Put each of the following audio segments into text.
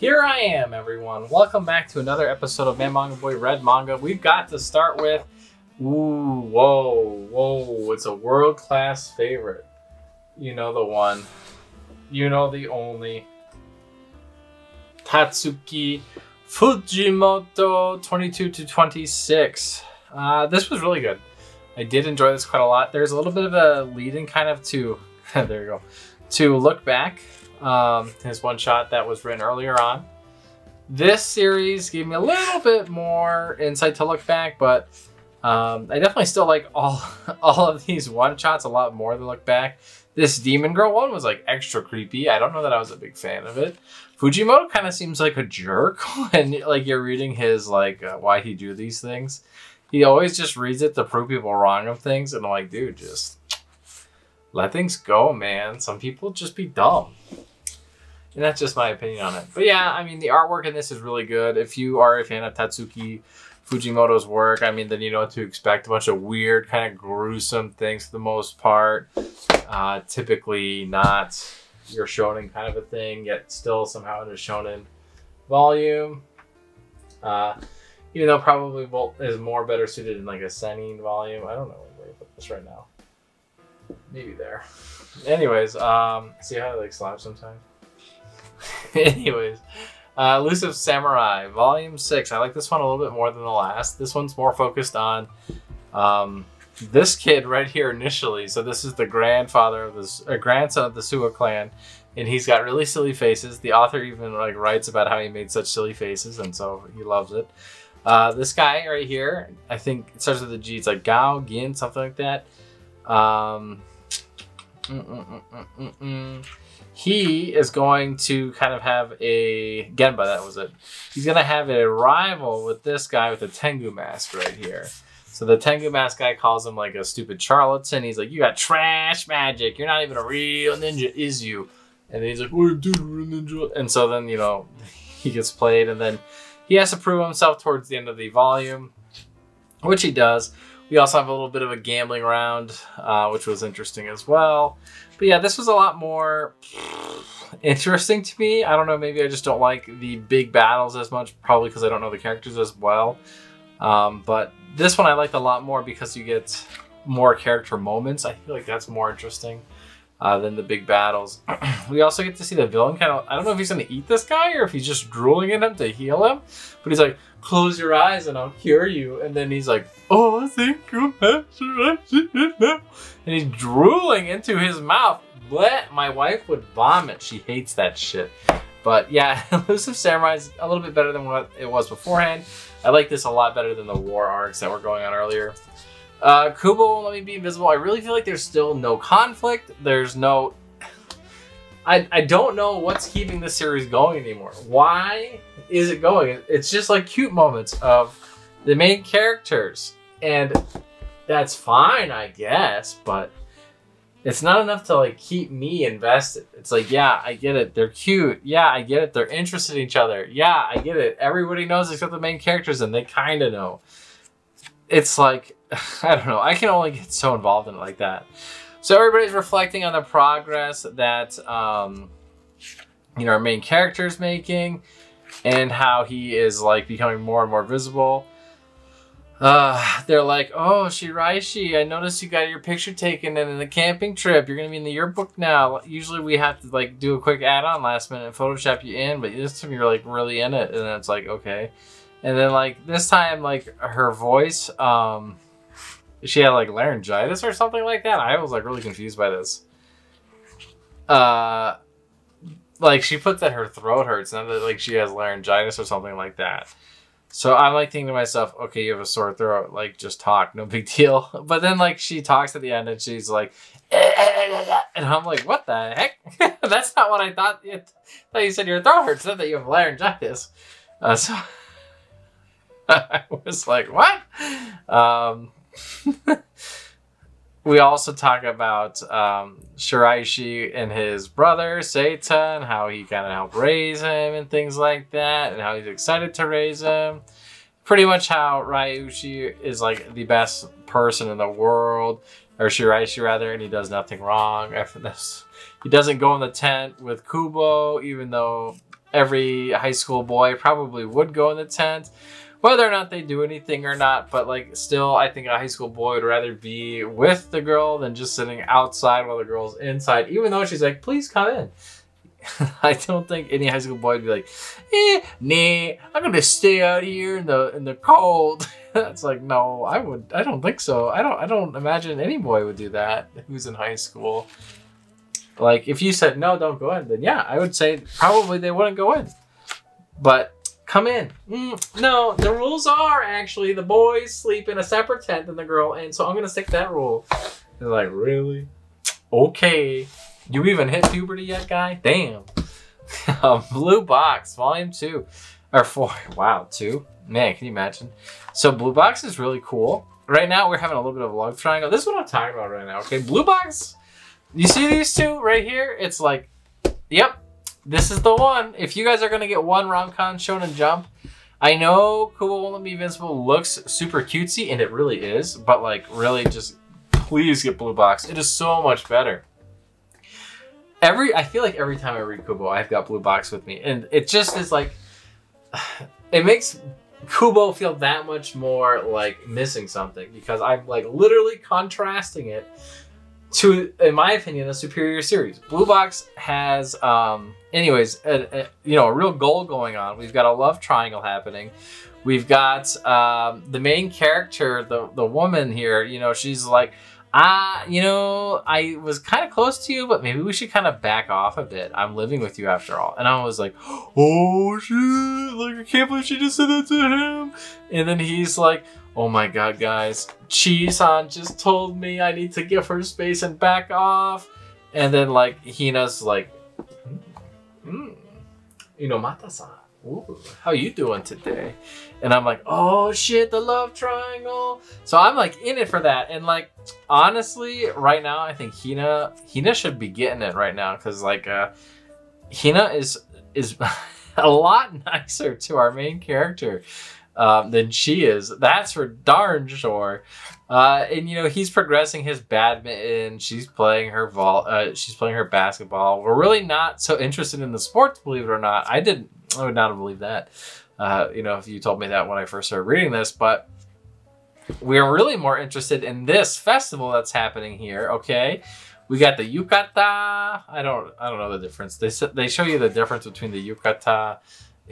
here I am, everyone. Welcome back to another episode of Man Manga Boy Red Manga. We've got to start with, ooh, whoa, whoa, it's a world class favorite. You know the one, you know the only. Tatsuki Fujimoto 22 to 26. Uh, this was really good. I did enjoy this quite a lot. There's a little bit of a lead in kind of to, there you go, to look back. Um, his one shot that was written earlier on. This series gave me a little bit more insight to look back, but um, I definitely still like all all of these one shots a lot more than look back. This Demon Girl one was like extra creepy. I don't know that I was a big fan of it. Fujimoto kind of seems like a jerk when like you're reading his like uh, why he do these things. He always just reads it to prove people wrong of things, and I'm like, dude, just let things go, man. Some people just be dumb. And that's just my opinion on it. But yeah, I mean, the artwork in this is really good. If you are a fan of Tatsuki Fujimoto's work, I mean, then you know what to expect. A bunch of weird, kind of gruesome things for the most part. Uh, typically not your shonen kind of a thing, yet still somehow in a shonen volume. Uh, even though probably is more better suited in like a seinen volume. I don't know where to put this right now. Maybe there. Anyways, um, see how I like slap sometimes? Anyways, uh, Elusive Samurai, Volume 6. I like this one a little bit more than the last. This one's more focused on um, this kid right here initially. So this is the grandfather of this, uh, grandson of the Suwa clan. And he's got really silly faces. The author even like writes about how he made such silly faces, and so he loves it. Uh, this guy right here, I think it starts with a G. It's like Gao, Gin, something like that. Um, mm -mm -mm he is going to kind of have a Genba, that was it. He's going to have a rival with this guy with the Tengu mask right here. So the Tengu mask guy calls him like a stupid charlatan. He's like, you got trash magic. You're not even a real ninja, is you? And he's like, dude, we're a ninja. And so then, you know, he gets played and then he has to prove himself towards the end of the volume, which he does. We also have a little bit of a gambling round, uh, which was interesting as well. But yeah, this was a lot more interesting to me. I don't know, maybe I just don't like the big battles as much, probably because I don't know the characters as well. Um, but this one I liked a lot more because you get more character moments. I feel like that's more interesting uh, than the big battles. we also get to see the villain kind of, I don't know if he's going to eat this guy or if he's just drooling at him to heal him. But he's like, close your eyes and I'll cure you. And then he's like, oh, thank you. And he's drooling into his mouth. What? My wife would vomit. She hates that shit. But yeah, Elusive Samurai is a little bit better than what it was beforehand. I like this a lot better than the war arcs that were going on earlier. Uh, Kubo won't let me be invisible. I really feel like there's still no conflict. There's no... I, I don't know what's keeping this series going anymore. Why is it going? It's just like cute moments of the main characters. And that's fine, I guess, but it's not enough to like keep me invested. It's like, yeah, I get it. They're cute. Yeah, I get it. They're interested in each other. Yeah, I get it. Everybody knows except the main characters and they kind of know. It's like, I don't know. I can only get so involved in it like that. So everybody's reflecting on the progress that, um, you know, our main character is making and how he is like becoming more and more visible. Uh, they're like, oh, Shiraishi, I noticed you got your picture taken and in the camping trip. You're going to be in the yearbook now. Usually we have to like do a quick add-on last minute and Photoshop you in, but this time you're like really in it. And it's like, okay. And then like this time, like her voice, um, she had like laryngitis or something like that. I was like really confused by this. Uh, like she puts that her throat hurts, not that like she has laryngitis or something like that. So I'm like thinking to myself, okay, you have a sore throat, like just talk, no big deal. But then like she talks at the end and she's like, and I'm like, what the heck? That's not what I thought. You, thought you said your throat hurts, not that you have laryngitis. Uh, so I was like, what? Um, we also talk about um, Shiraishi and his brother, Seita, and how he kind of helped raise him and things like that, and how he's excited to raise him. Pretty much how Ryushi is like the best person in the world, or Shiraishi rather, and he does nothing wrong after this. He doesn't go in the tent with Kubo, even though every high school boy probably would go in the tent whether or not they do anything or not but like still i think a high school boy would rather be with the girl than just sitting outside while the girl's inside even though she's like please come in. I don't think any high school boy would be like eh, nah i'm gonna stay out here in the in the cold. It's like no i would i don't think so. I don't i don't imagine any boy would do that who's in high school. Like if you said no don't go in then yeah i would say probably they wouldn't go in. But come in. Mm, no, the rules are actually the boys sleep in a separate tent than the girl, and so I'm gonna stick that rule. Like, really? Okay. You even hit puberty yet, guy? Damn. um, Blue Box, Volume 2. Or 4. Wow, 2? Man, can you imagine? So Blue Box is really cool. Right now, we're having a little bit of a love triangle. This is what I'm talking about right now, okay? Blue Box, you see these two right here? It's like, yep, this is the one. If you guys are going to get one Rom-Com Shonen Jump, I know Kubo Won't Let Me Invisible looks super cutesy, and it really is, but like, really just please get Blue Box. It is so much better. Every, I feel like every time I read Kubo, I've got Blue Box with me, and it just is like, it makes Kubo feel that much more like missing something because I'm like literally contrasting it to, in my opinion, a superior series. Blue Box has, um, anyways, a, a, you know, a real goal going on. We've got a love triangle happening. We've got um, the main character, the the woman here. You know, she's like, ah, you know, I was kind of close to you, but maybe we should kind of back off a bit. I'm living with you after all. And I was like, oh shit, like I can't believe she just said that to him. And then he's like, oh my god, guys, Chi-san just told me I need to give her space and back off. And then like Hina's like, hmm, Inomata-san. How you doing today? And I'm like, oh shit, the love triangle. So I'm like in it for that. And like, honestly, right now, I think Hina, Hina should be getting it right now. Cause like, uh, Hina is, is a lot nicer to our main character um, than she is. That's for darn sure. Uh, and you know he's progressing his badminton. She's playing her vol. Uh, she's playing her basketball. We're really not so interested in the sports, believe it or not. I didn't. I would not have believed that. Uh, you know, if you told me that when I first started reading this, but we are really more interested in this festival that's happening here. Okay, we got the yukata. I don't. I don't know the difference. They said they show you the difference between the yukata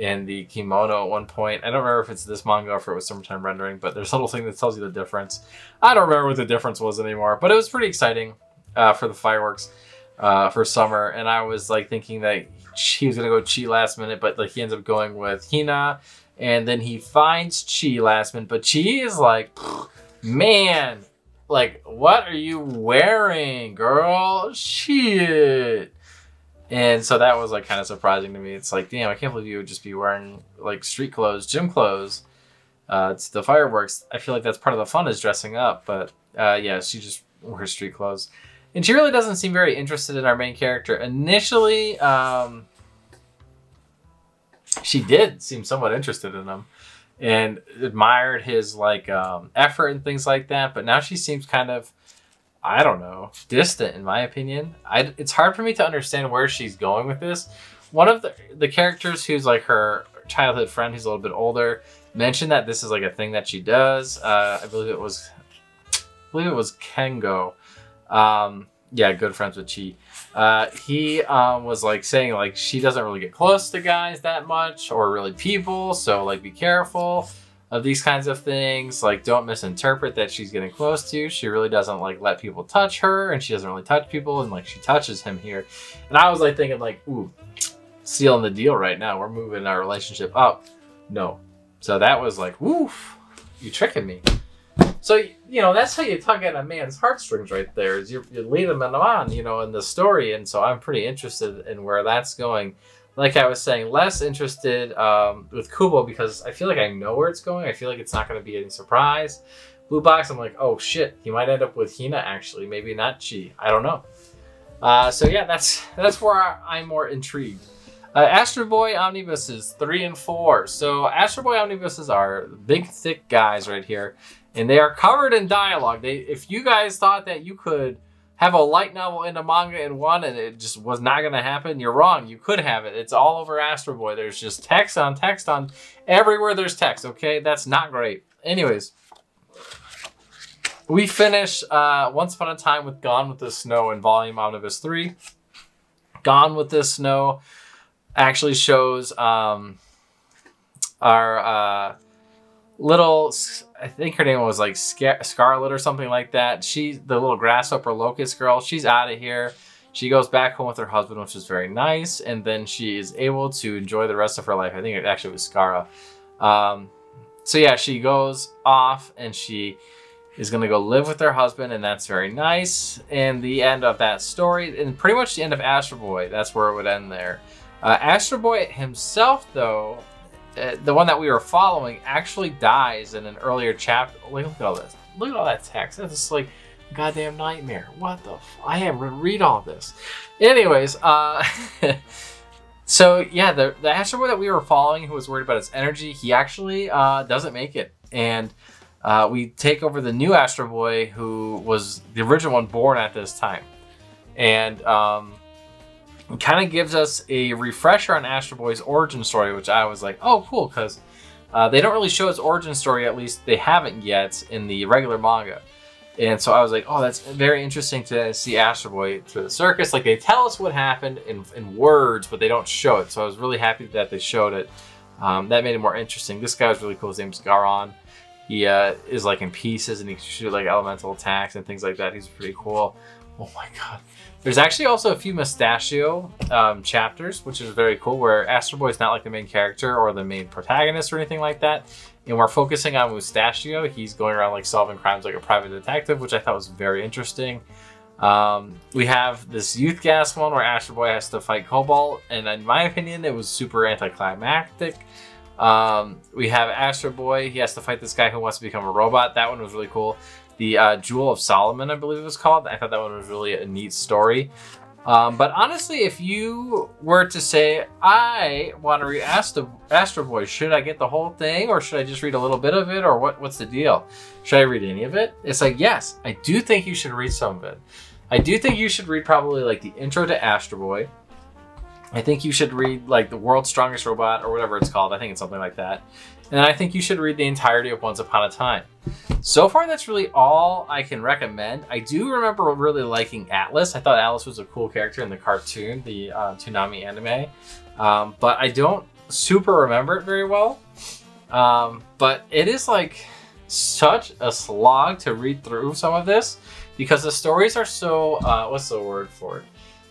and the kimono at one point. I don't remember if it's this manga or if it was summertime rendering, but there's a little thing that tells you the difference. I don't remember what the difference was anymore, but it was pretty exciting uh, for the fireworks uh, for summer. And I was like thinking that he was gonna go Chi last minute, but like he ends up going with Hina, and then he finds Chi last minute. But Chi is like, man, like what are you wearing, girl? Shit. And so that was like kind of surprising to me. It's like, damn, I can't believe you would just be wearing like street clothes, gym clothes. Uh, it's the fireworks. I feel like that's part of the fun is dressing up. But uh, yeah, she just wears street clothes. And she really doesn't seem very interested in our main character. Initially, um, she did seem somewhat interested in him and admired his like um, effort and things like that. But now she seems kind of I don't know, distant in my opinion. I, it's hard for me to understand where she's going with this. One of the, the characters who's like her childhood friend, who's a little bit older, mentioned that this is like a thing that she does. Uh, I believe it was, I believe it was Kengo. Um, yeah, good friends with Chi. Uh, he um, was like saying like she doesn't really get close to guys that much or really people, so like be careful of these kinds of things. Like, don't misinterpret that she's getting close to. She really doesn't like let people touch her, and she doesn't really touch people, and like she touches him here. And I was like thinking, like, ooh, sealing the deal right now. We're moving our relationship up. No. So that was like, woof, you tricking me. So you know that's how you tug at a man's heartstrings right there. Is you you lead him on, you know, in the story, and so I'm pretty interested in where that's going like I was saying, less interested um, with Kubo because I feel like I know where it's going. I feel like it's not going to be any surprise. Blue Box, I'm like, oh shit, he might end up with Hina actually, maybe not Chi. I don't know. Uh, so yeah, that's that's where I'm more intrigued. Uh, Astro Boy omnibuses three and four. So Astro Boy omnibuses are big, thick guys right here, and they are covered in dialogue. They, if you guys thought that you could have a light novel in a manga in one and it just was not going to happen, you're wrong. You could have it. It's all over Astro Boy. There's just text on text on everywhere there's text, okay? That's not great. Anyways, we finish uh, Once Upon a Time with Gone with the Snow in Volume Omnibus 3. Gone with the Snow actually shows um, our uh, little, I think her name was like Scarlet or something like that. She's the little grasshopper locust girl. She's out of here. She goes back home with her husband, which is very nice. And then she is able to enjoy the rest of her life. I think it actually was Scara. Um, so yeah, she goes off and she is going to go live with her husband, and that's very nice. And the end of that story, and pretty much the end of Astro Boy, that's where it would end there. Uh, Astro Boy himself, though, uh, the one that we were following, actually dies in an earlier chapter. Look, at all this. Look at all that text. That's just like goddamn nightmare. What the? I have to read all this. Anyways, uh, so yeah, the the Astro Boy that we were following, who was worried about his energy, he actually uh, doesn't make it, and uh, we take over the new Astro Boy, who was the original one born at this time, and um, kind of gives us a refresher on Astro Boy's origin story, which I was like, oh, cool, because uh, they don't really show his origin story, at least they haven't yet in the regular manga. And so I was like, oh, that's very interesting to see Astro Boy through the circus. Like, they tell us what happened in, in words, but they don't show it. So I was really happy that they showed it. Um, that made it more interesting. This guy was really cool. His name's Garon. He uh, is like in pieces and he can shoot like elemental attacks and things like that. He's pretty cool. Oh my god. There's actually also a few Mustachio um, chapters, which is very cool, where Astro Boy is not like the main character or the main protagonist or anything like that. And we're focusing on Mustachio. He's going around like solving crimes like a private detective, which I thought was very interesting. Um, we have this Youth Gas one where Astro Boy has to fight Cobalt, and in my opinion, it was super anticlimactic. Um, we have Astro Boy. He has to fight this guy who wants to become a robot. That one was really cool the uh, Jewel of Solomon, I believe it was called. I thought that one was really a neat story. Um, but honestly, if you were to say, I want to read Astro, Astro Boy, should I get the whole thing or should I just read a little bit of it or what, what's the deal? Should I read any of it? It's like, yes, I do think you should read some of it. I do think you should read probably like the intro to Astro Boy. I think you should read like the World's Strongest Robot or whatever it's called. I think it's something like that. And I think you should read the entirety of Once Upon a Time. So far, that's really all I can recommend. I do remember really liking Atlas. I thought Atlas was a cool character in the cartoon, the uh, Toonami anime. Um, but I don't super remember it very well. Um, but it is like such a slog to read through some of this because the stories are so, uh, what's the word for it?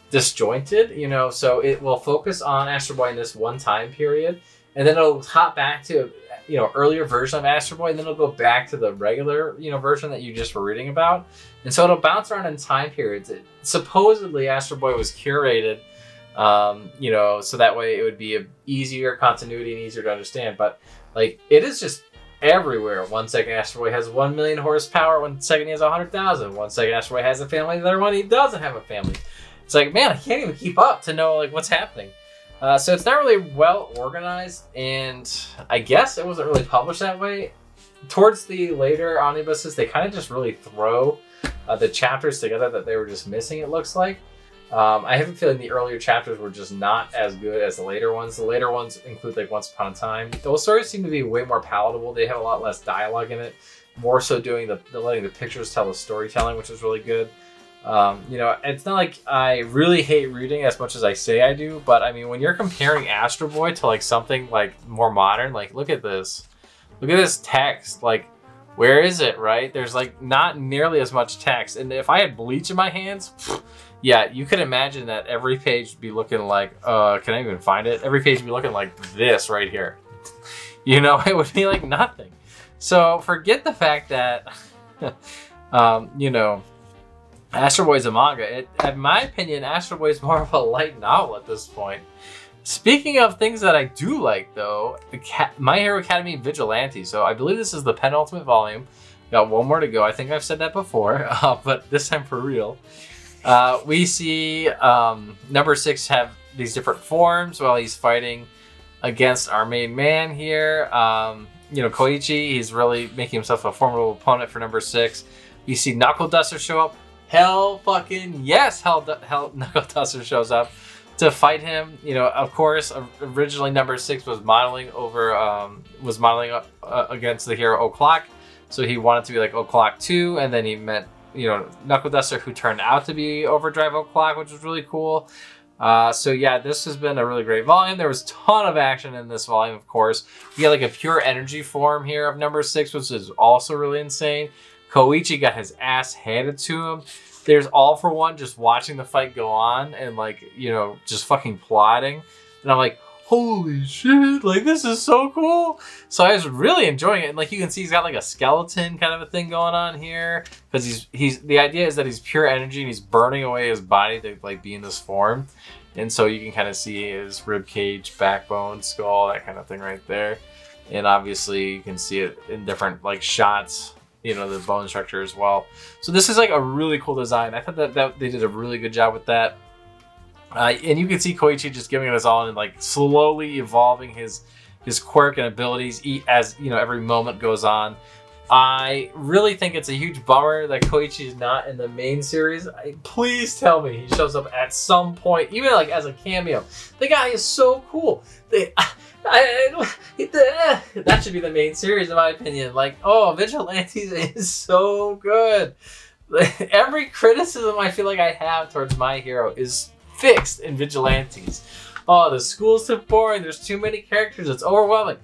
Disjointed, you know, so it will focus on Astro Boy in this one time period and then it'll hop back to you know earlier version of Astro Boy, and then it'll go back to the regular you know version that you just were reading about, and so it'll bounce around in time periods. It, supposedly, Astro Boy was curated, um, you know, so that way it would be a easier continuity and easier to understand. But like it is just everywhere. One second Astro Boy has one million horsepower, one second he has a hundred thousand. One second Astro Boy has a family, the other one he doesn't have a family. It's like man, I can't even keep up to know like what's happening. Uh, so it's not really well organized, and I guess it wasn't really published that way. Towards the later omnibuses, they kind of just really throw uh, the chapters together that they were just missing, it looks like. Um, I have a feeling the earlier chapters were just not as good as the later ones. The later ones include like Once Upon a Time. Those stories seem to be way more palatable. They have a lot less dialogue in it, more so doing the, the letting the pictures tell the storytelling, which is really good. Um, you know, it's not like I really hate reading as much as I say I do, but I mean, when you're comparing Astro Boy to like something like more modern, like look at this, look at this text, like where is it, right? There's like not nearly as much text. And if I had bleach in my hands, yeah, you could imagine that every page would be looking like, uh, can I even find it? Every page would be looking like this right here. You know, it would be like nothing. So forget the fact that, um, you know, Astro Boy is a manga. It, in my opinion, Astro Boy is more of a light novel at this point. Speaking of things that I do like, though, My Hero Academia Vigilante. So I believe this is the penultimate volume. Got one more to go. I think I've said that before, uh, but this time for real. Uh, we see um, number six have these different forms while he's fighting against our main man here. Um, you know, Koichi, he's really making himself a formidable opponent for number six. You see Knuckle Duster show up hell fucking yes, hell, hell Knuckle Duster shows up to fight him. You know, of course, originally number six was modeling over, um, was modeling uh, against the hero O'Clock. So he wanted to be like O'Clock 2, and then he met, you know, Knuckle Duster, who turned out to be Overdrive O'Clock, which was really cool. Uh, so yeah, this has been a really great volume. There was ton of action in this volume, of course. We got like a pure energy form here of number six, which is also really insane. Koichi got his ass handed to him. There's all for one just watching the fight go on and like, you know, just fucking plotting. And I'm like, holy shit, like this is so cool. So I was really enjoying it. And like you can see he's got like a skeleton kind of a thing going on here. Because he's he's the idea is that he's pure energy and he's burning away his body to like be in this form. And so you can kind of see his rib cage, backbone, skull, that kind of thing right there. And obviously you can see it in different like shots, you know, the bone structure as well. So this is like a really cool design. I thought that, that they did a really good job with that. Uh, and you can see Koichi just giving it his all and like slowly evolving his his quirk and abilities as you know every moment goes on. I really think it's a huge bummer that Koichi is not in the main series. I, please tell me he shows up at some point, even like as a cameo. The guy is so cool. They, I, I, the, that should be the main series, in my opinion. Like, oh, Vigilantes is so good. Every criticism I feel like I have towards my hero is fixed in Vigilantes. Oh, the school's too boring. There's too many characters. It's overwhelming.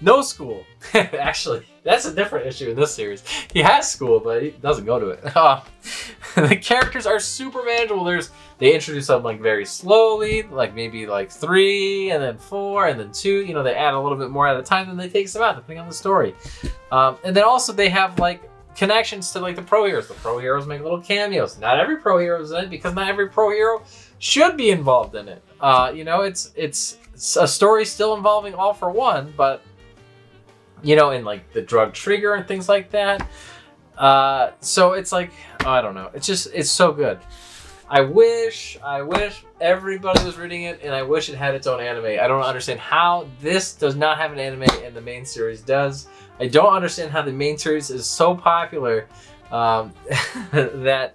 No school. Actually, that's a different issue in this series. He has school, but he doesn't go to it. Uh, the characters are super manageable. There's they introduce them like very slowly, like maybe like three, and then four, and then two. You know, they add a little bit more at a time, then they take some out depending on the story. Um, and then also they have like connections to like the pro heroes. The pro heroes make little cameos. Not every pro hero is in it because not every pro hero should be involved in it. Uh, you know, it's it's a story still involving All for One, but you know, in like the drug trigger and things like that. Uh, so it's like I don't know. It's just it's so good. I wish I wish everybody was reading it, and I wish it had its own anime. I don't understand how this does not have an anime and the main series does. I don't understand how the main series is so popular um, that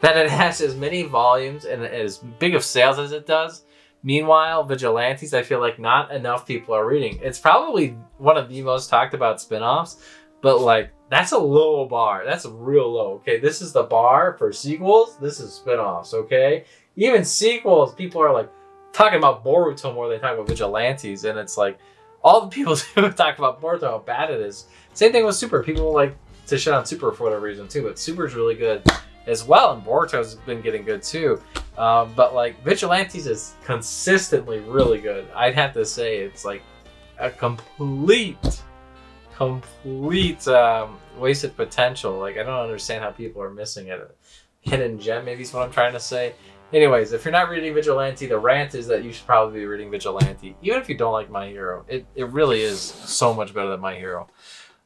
that it has as many volumes and as big of sales as it does. Meanwhile, Vigilantes, I feel like not enough people are reading. It's probably one of the most talked about spin-offs, but like that's a low bar. That's a real low. Okay, this is the bar for sequels. This is spin-offs. Okay, even sequels, people are like talking about Boruto more than they talk about Vigilantes, and it's like all the people who talk about Boruto how bad it is. Same thing with Super. People like to shit on Super for whatever reason too, but Super's really good as well, and Boruto's been getting good too. Um, but like Vigilantes is consistently really good. I'd have to say it's like a complete, complete um, wasted potential. Like I don't understand how people are missing it. Hidden gem, maybe is what I'm trying to say. Anyways, if you're not reading Vigilante, the rant is that you should probably be reading Vigilante. Even if you don't like My Hero, it, it really is so much better than My Hero.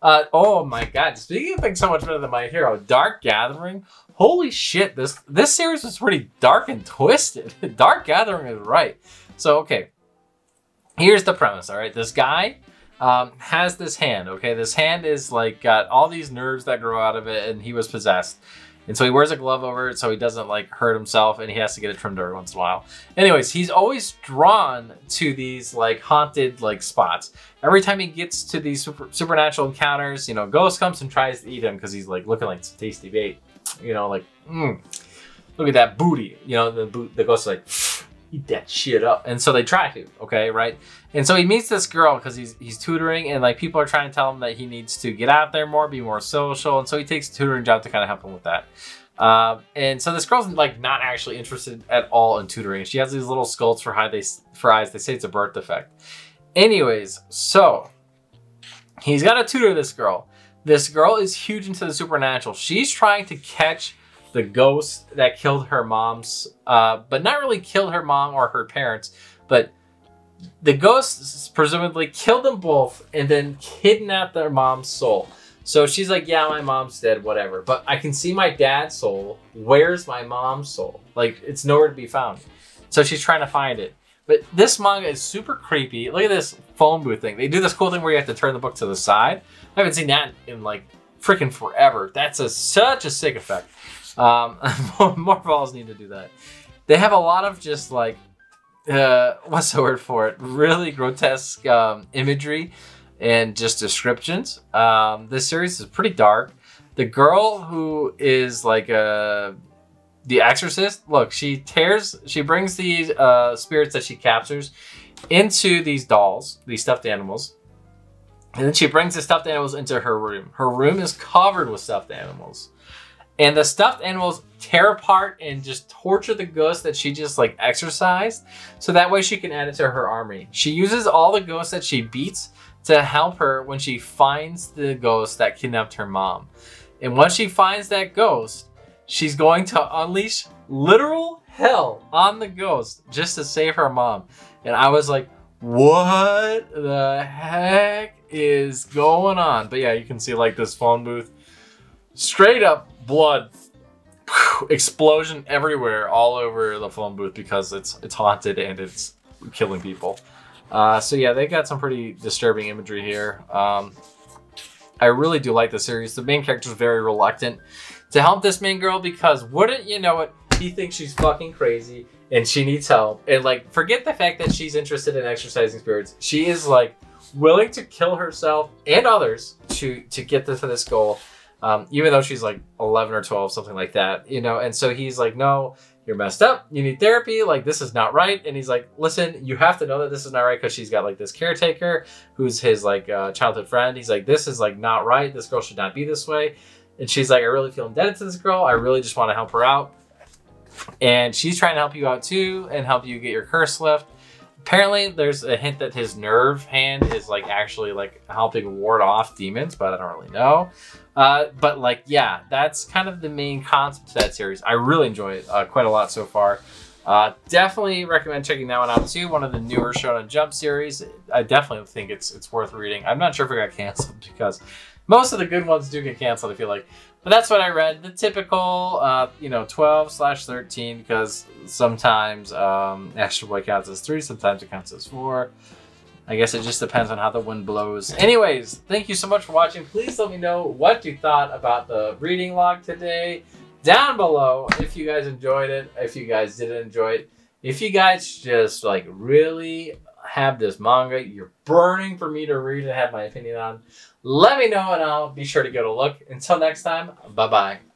Uh, oh my god, speaking of things so much better than My Hero, Dark Gathering, holy shit, this this series was pretty dark and twisted. dark Gathering is right. So, okay, here's the premise, all right? This guy um, has this hand, okay? This hand is like got all these nerves that grow out of it and he was possessed. And so he wears a glove over it so he doesn't like hurt himself and he has to get it trimmed every once in a while. Anyways, he's always drawn to these like haunted like spots. Every time he gets to these super, supernatural encounters, you know, Ghost comes and tries to eat him because he's like looking like tasty bait you know, like, mm, look at that booty. You know, the, boot, the ghost is like, eat that shit up. And so they try to, okay, right? And so he meets this girl because he's he's tutoring, and like people are trying to tell him that he needs to get out there more, be more social, and so he takes a tutoring job to kind of help him with that. Um, and so this girl's like not actually interested at all in tutoring. She has these little skulls for, they, for eyes. They say it's a birth defect. Anyways, so he's got to tutor this girl. This girl is huge into the supernatural. She's trying to catch the ghost that killed her mom's, uh, but not really killed her mom or her parents, but the ghost presumably killed them both and then kidnapped their mom's soul. So she's like, yeah, my mom's dead, whatever. But I can see my dad's soul. Where's my mom's soul? Like, it's nowhere to be found. So she's trying to find it. But this manga is super creepy. Look at this phone booth thing. They do this cool thing where you have to turn the book to the side. I haven't seen that in like freaking forever. That's a such a sick effect. Um, more balls need to do that. They have a lot of just like, uh, what's the word for it? Really grotesque um, imagery and just descriptions. Um, this series is pretty dark. The girl who is like a the exorcist? Look she tears she brings these uh spirits that she captures into these dolls these stuffed animals and then she brings the stuffed animals into her room. Her room is covered with stuffed animals. And the stuffed animals tear apart and just torture the ghost that she just like exorcised so that way she can add it to her army. She uses all the ghosts that she beats to help her when she finds the ghost that kidnapped her mom. And once she finds that ghost she's going to unleash literal hell on the ghost just to save her mom. And I was like, what the heck is going on? But yeah, you can see like this phone booth, straight up blood, explosion everywhere, all over the phone booth because it's it's haunted and it's killing people. Uh, so yeah, they got some pretty disturbing imagery here. Um, I really do like the series. The main character is very reluctant to help this main girl because wouldn't you know it, he thinks she's fucking crazy and she needs help. And like, forget the fact that she's interested in exercising spirits. She is like willing to kill herself and others to to get to this goal. Um, even though she's like 11 or 12, something like that, you know. And so he's like, no, you're messed up. You need therapy. Like, this is not right. And he's like, listen, you have to know that this is not right because she's got like this caretaker who's his like uh, childhood friend. He's like, this is like not right. This girl should not be this way. And she's like, I really feel indebted to this girl. I really just want to help her out. And she's trying to help you out too and help you get your curse lift. Apparently, there's a hint that his nerve hand is like actually like helping ward off demons, but I don't really know. Uh, but like, yeah, that's kind of the main concept to that series. I really enjoy it uh, quite a lot so far. Uh, definitely recommend checking that one out too. One of the newer Shonen Jump series. I definitely think it's it's worth reading. I'm not sure if it got canceled because most of the good ones do get canceled, I feel like. But that's what I read. The typical, uh, you know, 12 slash 13, because sometimes um, Astro Boy counts as 3, sometimes it counts as 4. I guess it just depends on how the wind blows. Anyways, thank you so much for watching. Please let me know what you thought about the reading log today down below if you guys enjoyed it, if you guys didn't enjoy it. If you guys just like really have this manga you're burning for me to read and have my opinion on, let me know and I'll be sure to go to look. Until next time, bye bye.